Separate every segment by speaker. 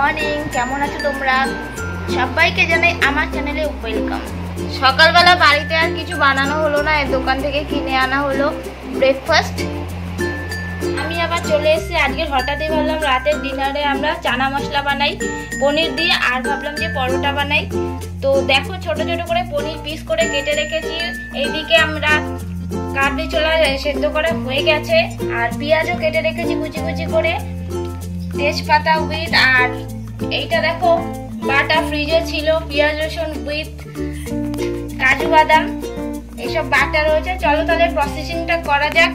Speaker 1: Morning, কেমন আছো তোমরা? সবাইকে জানাই আমার চ্যানেলে ওয়েলকাম। সকালবেলা বাড়িতে আর কিছু বানানো হলো না দোকান থেকে কিনে আনা হলো ব্রেকফাস্ট আমি আবার চলে এসেছি, আজকে হঠাৎই ভাবলাম রাতের ডিনারে আমরা চানা মশলা বানাই, পনির দিয়ে, আর ভাবলাম যে পরোটা বানাই। তো দেখো, ছোট ছোট করে পনির পিস করে কেটে রেখেছি। এইদিকে আমরা কাবলি ছোলা সেদ্ধ করা হয়ে গেছে, আর পেঁয়াজও কেটে রেখেছি কুচি কুচি করে। তেজপাতা উইথ আর এইটা দেখো, বাটা ফ্রিজে ছিল, পেঁয়াজ রসুন উইথ কাজু বাদাম এইসব বাটা রয়েছে। চলো তাহলে প্রসেসিংটা করা যাক।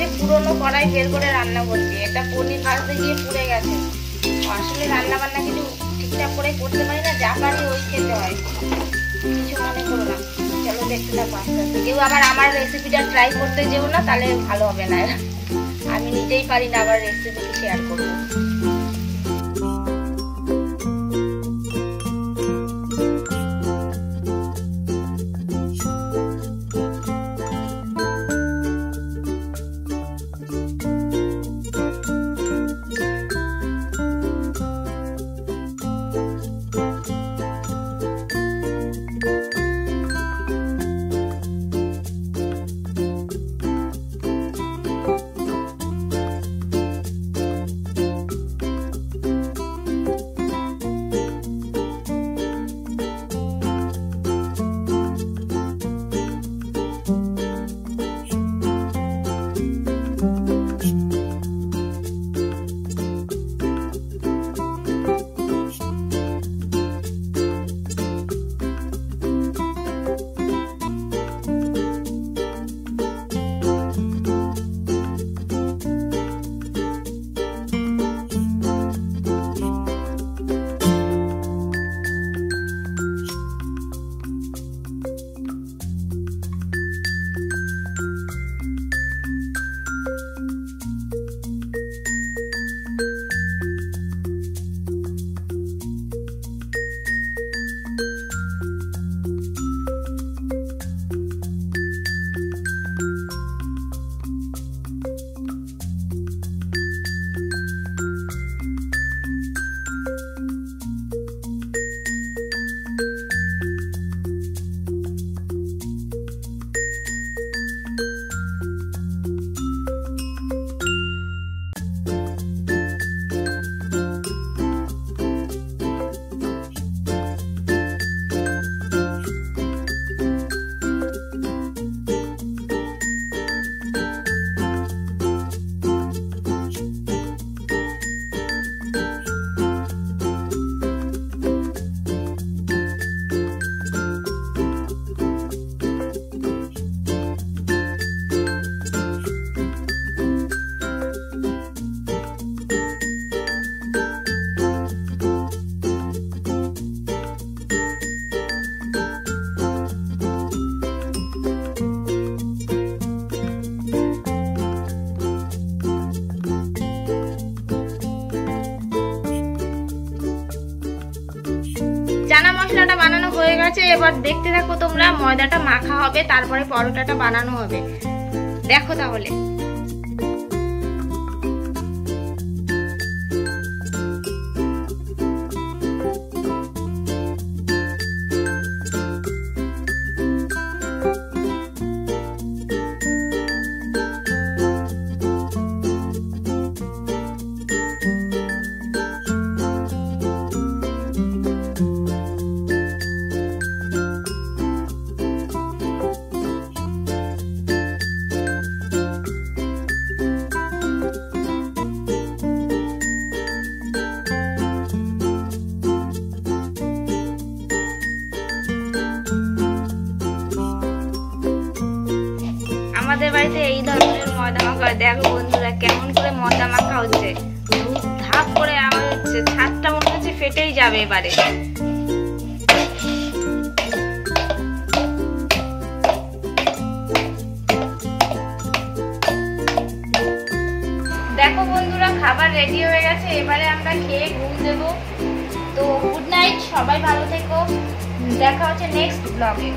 Speaker 1: যে পুরনো কড়াই বের করে রান্না করছি। এটা পনির ভাজতে গিয়ে পুড়ে গেছে। আসলে রান্না বান্না কিছু ঠিকঠাক করে করতে পারি না, যা পারি ওই খেতে হয়। কিছু মনে করো না। চলো দেখতে থাকো আস্তে আস্তে। কেউ আবার আমার রেসিপিটা ট্রাই করতে যেও না, তাহলে ভালো হবে না। আমি নিজেই পারি না আবার রেসিপি শেয়ার করব চানা মশলাটা বানানো হয়ে গেছে, এবার দেখতে থাকো তোমরা, ময়দাটা মাখা হবে, তারপরে পরোটাটা বানানো হবে। দেখো তাহলে। আমাদের বাড়িতে এই ধরনের ময়দা মাখা দেখো বন্ধুরা, কেমন করে ময়দা মাখা হচ্ছে। ধাপ করে আমার হচ্ছে ছাদটা মনে হচ্ছে ফেটেই যাবে এবারে। দেখো বন্ধুরা, খাবার রেডি হয়ে গেছে। এবারে আমরা খেয়ে ঘুম দেব। তো গুড নাইট সবাই ভালো থেকো। দেখা হচ্ছে নেক্সট ব্লগে